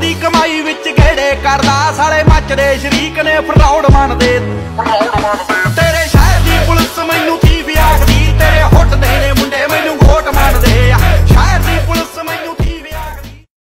ਦੀ ਕਮਾਈ ਵਿੱਚ ਗੇੜੇ ਕਰਦਾ ਸਾਲੇ ਮੱਚਦੇ ਸ਼ਰੀਕ ਨੇ ਫਰਾਉਡ ਮੰਨਦੇ। ਤੇਰੇ